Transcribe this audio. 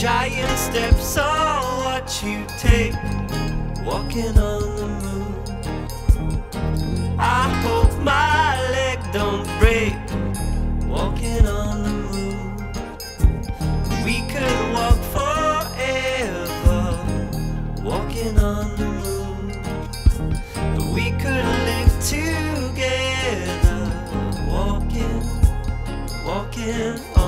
Giant steps are what you take walking on the moon. I hope my leg don't break walking on the moon. We could walk forever walking on the moon. We could live together walking, walking